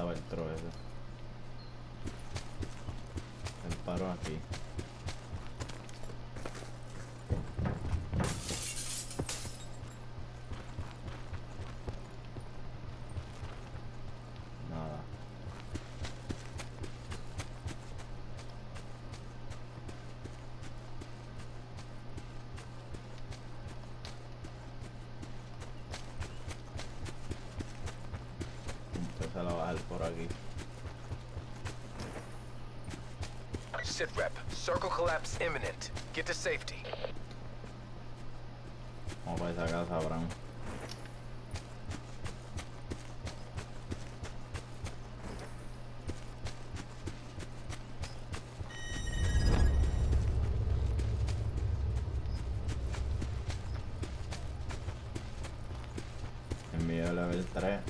estaba el tro ese. El paro aquí. Nada. Entonces a la bajar por aquí. Sit rep. Circle collapse imminent. Get to safety. Vamos para esa casa, Abraham. Envío level 3.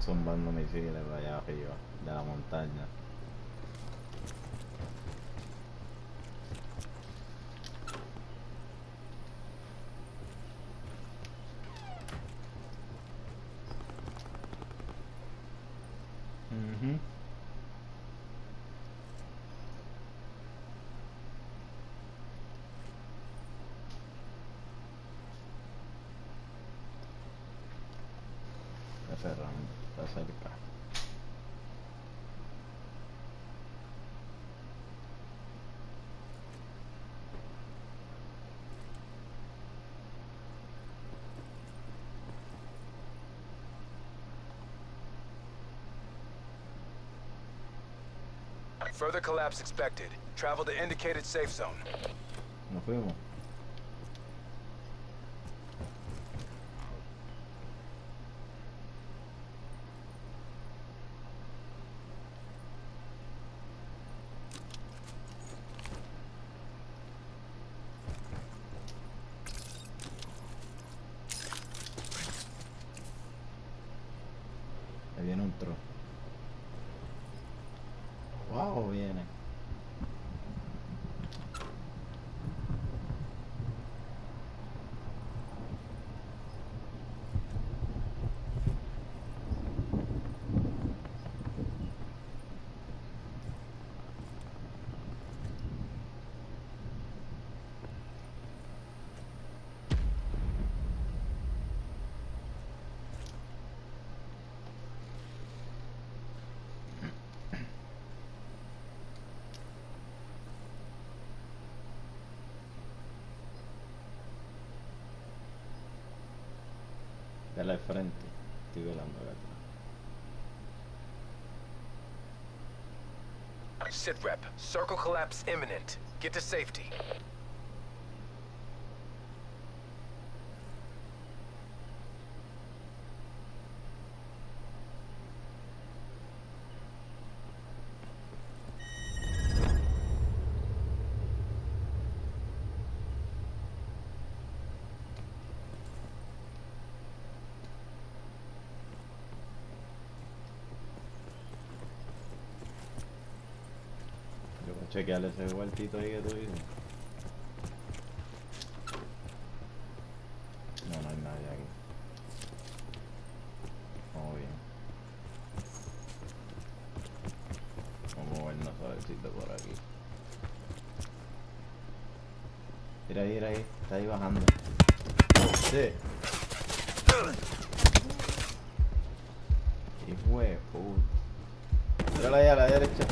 Zumbando misiles para allá arriba, de la montaña. Está cerrando, está cerca. Further collapse expected. Travel to indicated safe zone. Nos fuimos. Ahí viene un tro. Wow, viene. Frente. Sit rep. Circle collapse imminent. Get to safety. A chequear ese huertito ahí que tú dices. No, no hay nadie aquí. Vamos bien. Vamos a movernos suavecito por aquí. Mira ahí, mira ahí. Está ahí bajando. Sí. Hue, puta. Tírala ahí a la derecha.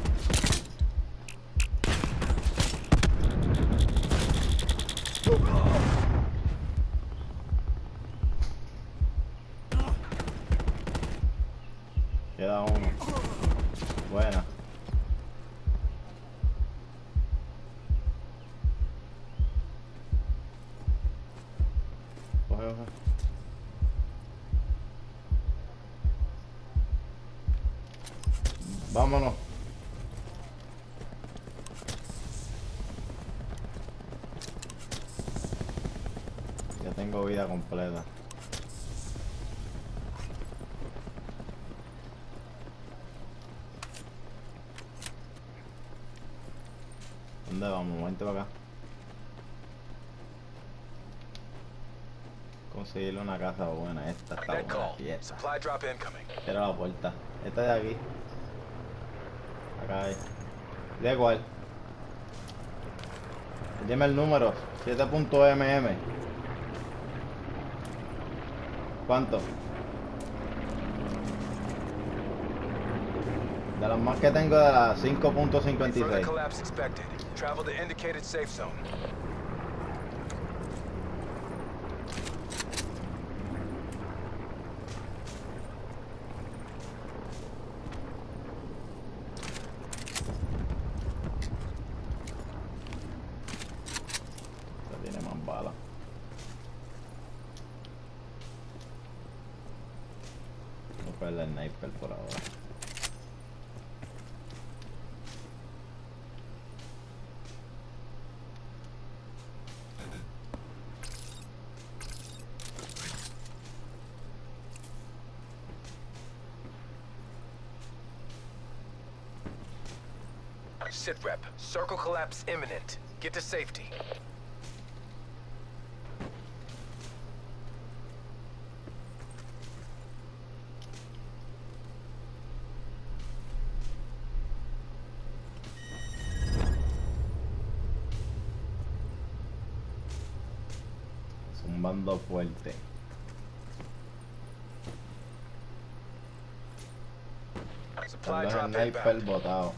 Vámonos. Ya tengo vida completa. ¿Dónde vamos? Vente para acá. Conseguirle una casa buena. Esta está buena. incoming. Cierra la puerta. Esta de aquí. Acá hay. ¿De cuál? Dime el número. 7.mm. ¿Cuánto? De las más que tengo de Further 5.56. El sniper por ahora. Sit rep. Circle collapse imminent. Get to safety. Es un bando fuerte. Supply Están drop los sniper inbound. botados.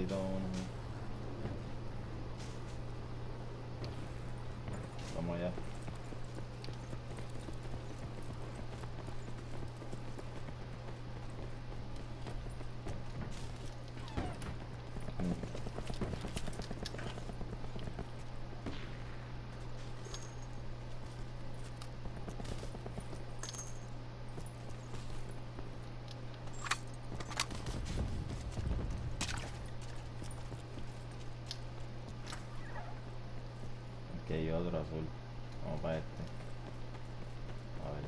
Yo necesito un... Vamos allá. Hmm. Otro azul. Vamos para este. A ver.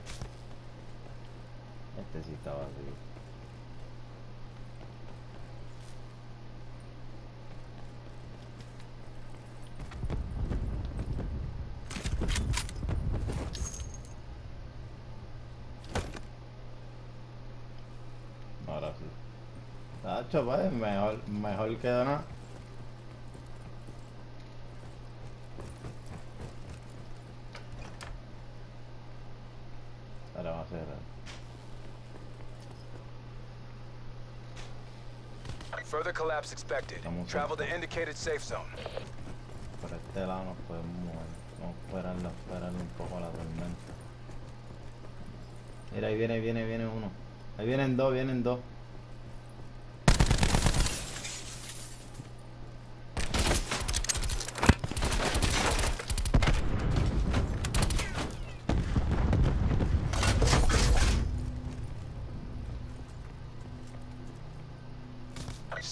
Este sí está vacío. Ahora sí. Tacho, pues, mejor, mejor que nada. Ahora va a cerrar. Further collapse expected. Travel to indicated safe zone. Por este lado nos podemos mover. Vamos a esperarlo, esperarlo un poco a la tormenta. Mira, ahí viene, viene, viene uno. Ahí vienen dos, vienen dos.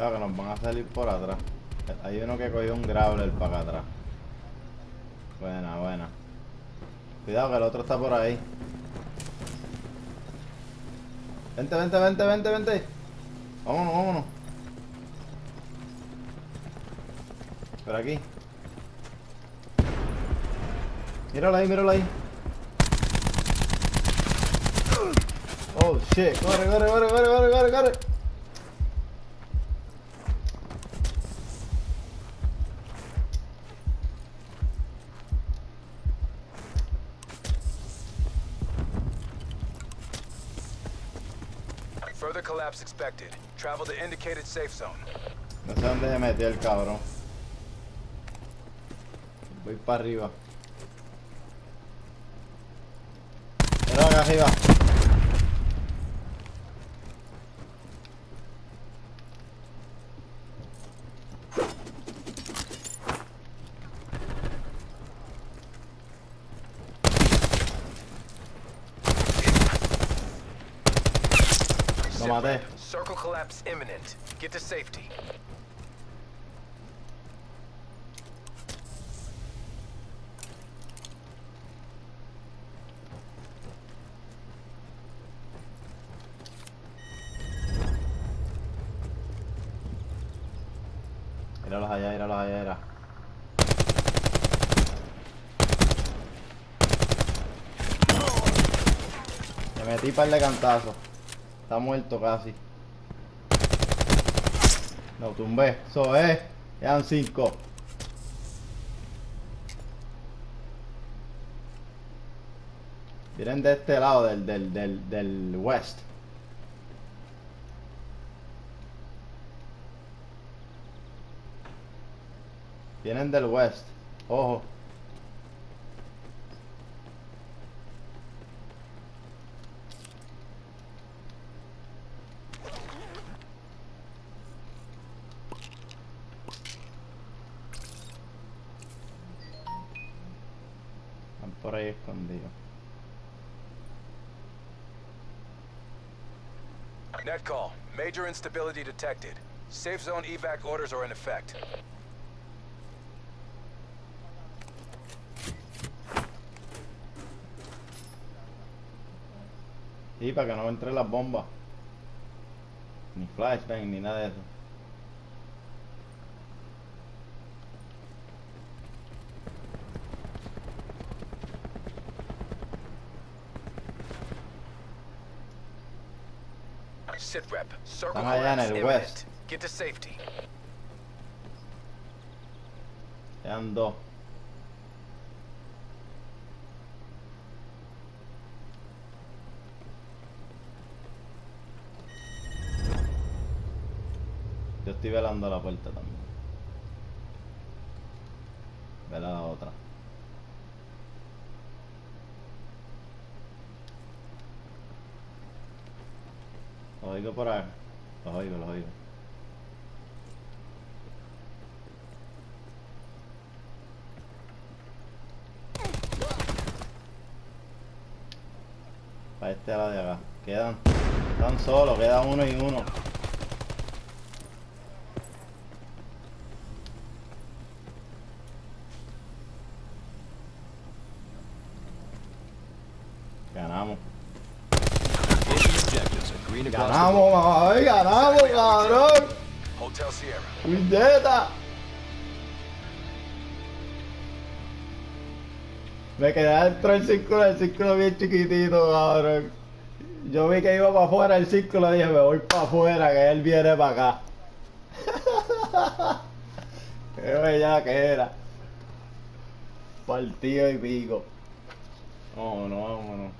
Cuidado que nos van a salir por atrás. Hay uno que cogió un graveler para acá atrás. Buena, buena. Cuidado que el otro está por ahí. Vente, vente, vente, vente, vente. Vámonos, vámonos. Por aquí. Míralo ahí, míralo ahí. Oh shit, corre, corre, corre, corre, corre, corre, corre. Further collapse expected. Travel to indicated safe zone. No sé dónde se metió el cabrón. Voy para arriba. Mira acá arriba. Lo maté. Circle collapse imminent. Get to safety. Míralos allá, míralos allá, mira. Me metí par de cantazos. Está muerto casi. Lo tumbé. Eso es. Quedan cinco. Vienen de este lado del, del, del, del west. Vienen del west. Ojo. Están por ahí escondidos. Net call. Major instability detected. Safe zone evac orders are in effect. Sí, para que no entre las bombas. Ni flashbang, ni nada de eso. Están allá en el west. Get to safety. Quedan dos. Yo estoy velando la puerta también. Vela la otra. Los oigo por ahí. Los oigo, los oigo. Para este lado de acá. Quedan. Están solos, queda uno y uno. Hotel Sierra. ¡Puñeta! Me quedé dentro del círculo, el círculo bien chiquitito, cabrón. Yo vi que iba para afuera el círculo dije, me voy para afuera, que él viene para acá. Qué bella que era. Partido y pico. Vámonos, vámonos.